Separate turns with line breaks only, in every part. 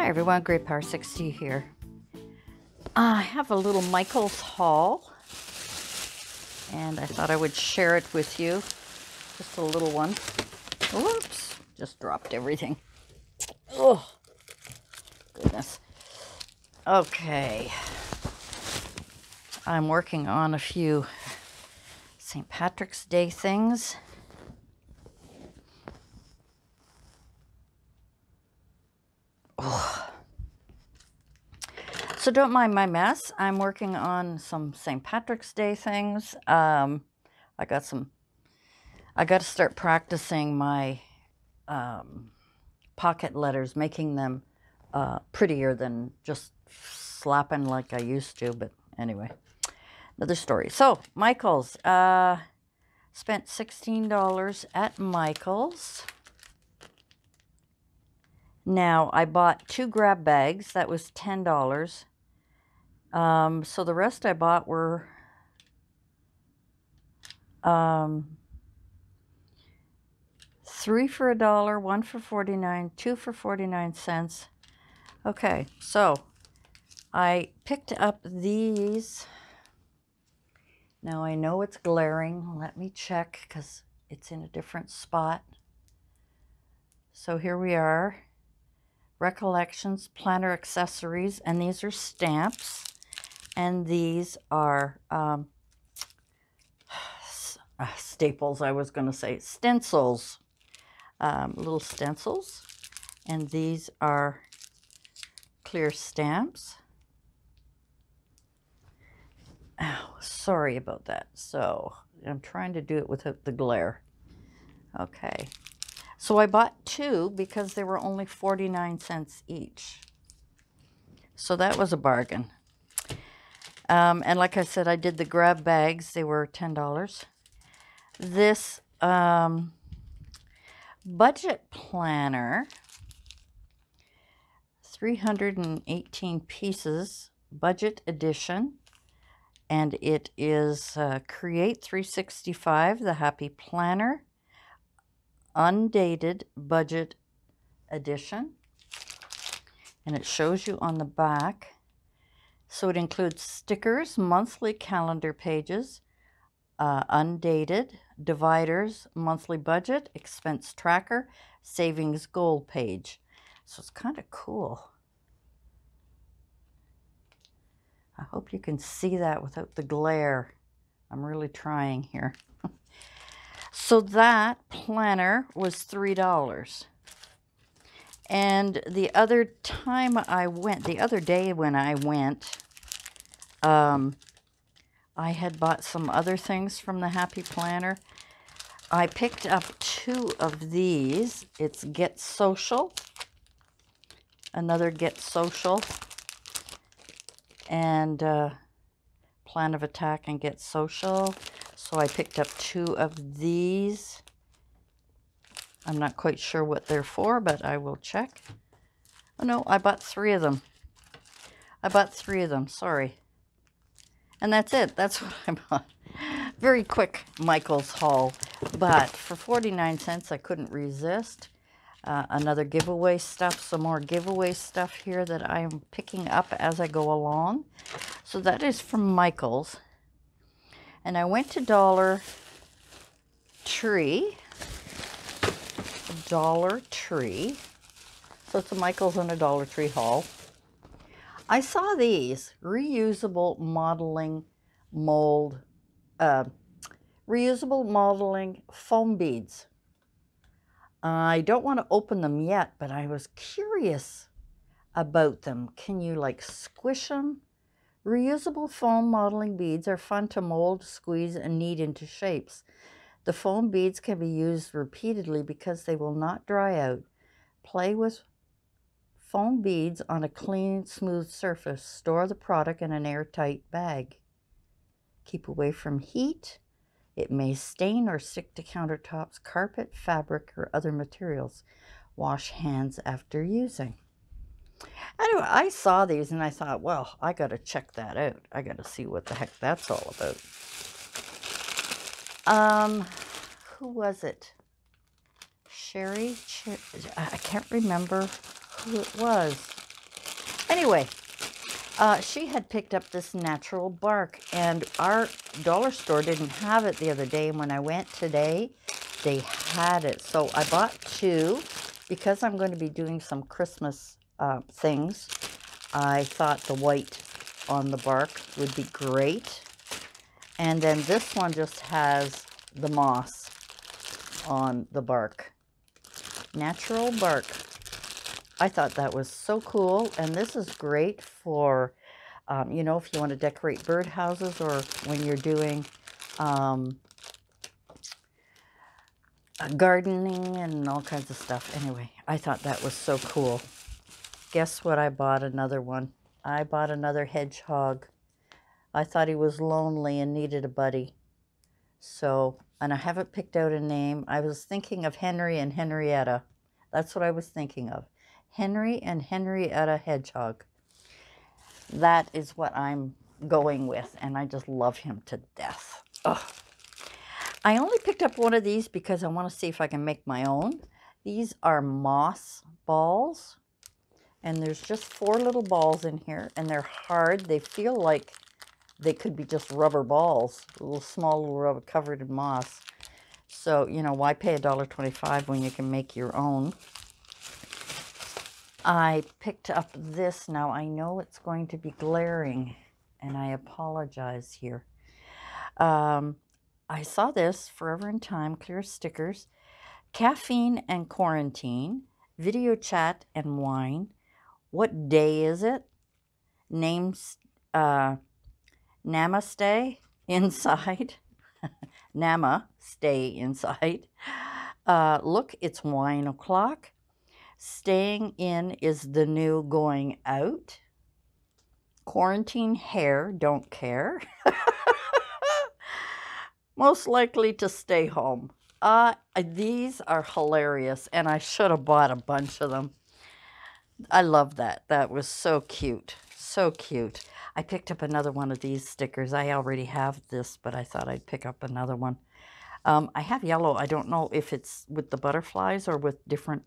Hi everyone, GrayPower 60 here. I have a little Michael's haul and I thought I would share it with you. Just a little one. Oops, just dropped everything. Oh, goodness. Okay. I'm working on a few St. Patrick's Day things. So don't mind my mess. I'm working on some St. Patrick's Day things. Um, I got some, I got to start practicing my um, pocket letters, making them uh, prettier than just slapping like I used to. But anyway, another story. So Michael's, uh, spent $16 at Michael's. Now, I bought two grab bags. That was $10. Um, so the rest I bought were um, three for a dollar, one for 49, two for 49 cents. Okay, so I picked up these. Now I know it's glaring. Let me check because it's in a different spot. So here we are. Recollections, planner accessories, and these are stamps and these are um, uh, staples, I was going to say, stencils, um, little stencils, and these are clear stamps. Oh, sorry about that. So I'm trying to do it without the glare. Okay. So I bought two because they were only 49 cents each. So that was a bargain. Um, and like I said, I did the grab bags. They were $10. This um, budget planner, 318 pieces, budget edition. And it is uh, Create 365, the Happy Planner, undated budget edition. And it shows you on the back so it includes stickers, monthly calendar pages, uh, undated, dividers, monthly budget, expense tracker, savings goal page. So it's kind of cool. I hope you can see that without the glare. I'm really trying here. so that planner was $3. And the other time I went, the other day when I went, um, I had bought some other things from the Happy Planner. I picked up two of these. It's Get Social, another Get Social, and uh, Plan of Attack and Get Social. So I picked up two of these. I'm not quite sure what they're for, but I will check. Oh no, I bought three of them. I bought three of them, sorry. And that's it. That's what I bought. Very quick Michael's haul. But for 49 cents, I couldn't resist. Uh, another giveaway stuff, some more giveaway stuff here that I am picking up as I go along. So that is from Michael's. And I went to Dollar Tree Dollar Tree. So it's a Michael's and a Dollar Tree haul. I saw these reusable modeling mold, uh, reusable modeling foam beads. I don't want to open them yet, but I was curious about them. Can you like squish them? Reusable foam modeling beads are fun to mold, squeeze, and knead into shapes. The foam beads can be used repeatedly because they will not dry out. Play with foam beads on a clean, smooth surface. Store the product in an airtight bag. Keep away from heat. It may stain or stick to countertops, carpet, fabric, or other materials. Wash hands after using. Anyway, I saw these and I thought, well, I got to check that out. I got to see what the heck that's all about. Um, who was it? Sherry? I can't remember who it was. Anyway, uh, she had picked up this natural bark, and our dollar store didn't have it the other day. And when I went today, they had it. So I bought two because I'm going to be doing some Christmas uh, things. I thought the white on the bark would be great. And then this one just has the moss on the bark. Natural bark. I thought that was so cool. And this is great for, um, you know, if you want to decorate birdhouses or when you're doing um, gardening and all kinds of stuff. Anyway, I thought that was so cool. Guess what? I bought another one. I bought another hedgehog. I thought he was lonely and needed a buddy. So, and I haven't picked out a name. I was thinking of Henry and Henrietta. That's what I was thinking of. Henry and Henrietta Hedgehog. That is what I'm going with, and I just love him to death. Ugh. I only picked up one of these because I want to see if I can make my own. These are moss balls, and there's just four little balls in here, and they're hard. They feel like they could be just rubber balls, little small little rubber covered in moss. So, you know, why pay $1.25 when you can make your own? I picked up this. Now, I know it's going to be glaring, and I apologize here. Um, I saw this Forever in Time, clear stickers, caffeine and quarantine, video chat and wine. What day is it? Names, uh, Namaste inside. Nama, stay inside. Uh, look, it's wine o'clock. Staying in is the new going out. Quarantine hair, don't care. Most likely to stay home. Uh, these are hilarious, and I should have bought a bunch of them. I love that. That was so cute. So cute. I picked up another one of these stickers. I already have this, but I thought I'd pick up another one. Um, I have yellow. I don't know if it's with the butterflies or with different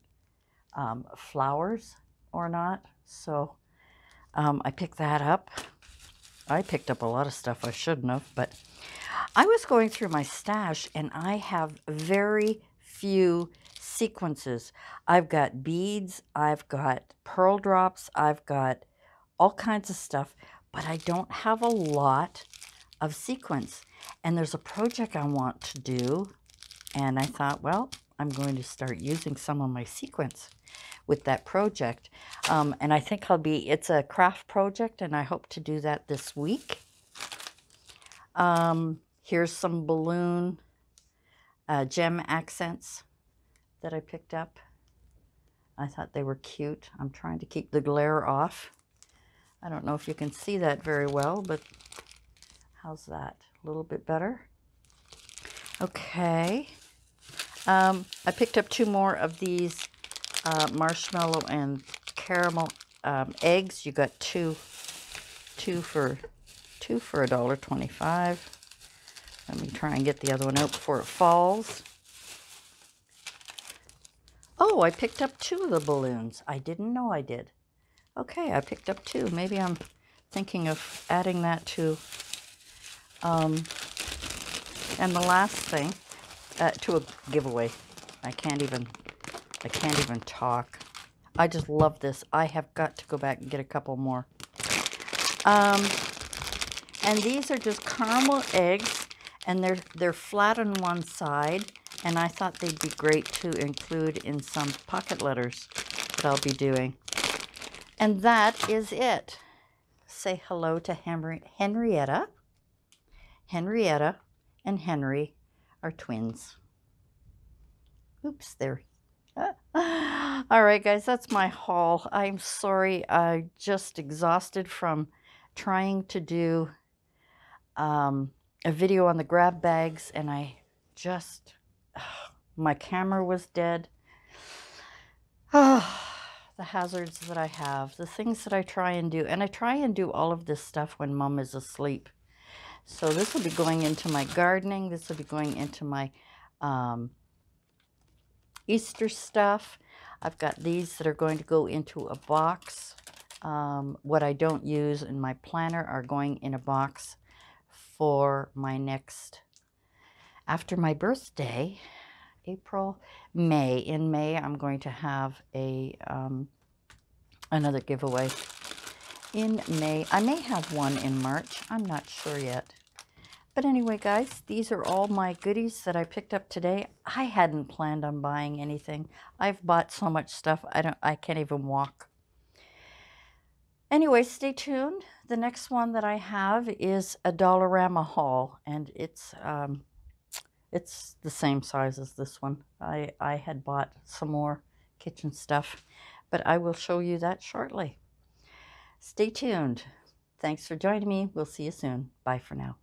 um, flowers or not. So um, I picked that up. I picked up a lot of stuff I shouldn't have, but I was going through my stash and I have very few sequences. I've got beads, I've got pearl drops, I've got all kinds of stuff, but I don't have a lot of sequence. And there's a project I want to do, and I thought, well, I'm going to start using some of my sequence with that project. Um, and I think I'll be, it's a craft project, and I hope to do that this week. Um, here's some balloon uh, gem accents that I picked up. I thought they were cute. I'm trying to keep the glare off. I don't know if you can see that very well, but how's that? A little bit better? Okay. Um, I picked up two more of these uh, marshmallow and caramel um, eggs. You got two, two for two for a dollar twenty-five. Let me try and get the other one out before it falls. Oh, I picked up two of the balloons. I didn't know I did. Okay, I picked up two. Maybe I'm thinking of adding that to, um, and the last thing, uh, to a giveaway. I can't even I can't even talk. I just love this. I have got to go back and get a couple more. Um, and these are just caramel eggs, and they're they're flat on one side. And I thought they'd be great to include in some pocket letters that I'll be doing. And that is it. Say hello to Henrietta. Henrietta and Henry are twins. Oops, they're all right, guys, that's my haul. I'm sorry, I'm just exhausted from trying to do um, a video on the grab bags, and I just, my camera was dead. Oh, the hazards that I have, the things that I try and do, and I try and do all of this stuff when mom is asleep. So this will be going into my gardening. This will be going into my um, Easter stuff. I've got these that are going to go into a box Um, what I don't use in my planner are going in a box for my next, after my birthday, April, May. In May, I'm going to have a um, another giveaway. In May, I may have one in March. I'm not sure yet. But anyway, guys, these are all my goodies that I picked up today. I hadn't planned on buying anything. I've bought so much stuff, I don't I can't even walk. Anyway, stay tuned. The next one that I have is a Dollarama haul, and it's um, it's the same size as this one. I, I had bought some more kitchen stuff, but I will show you that shortly. Stay tuned. Thanks for joining me. We'll see you soon. Bye for now.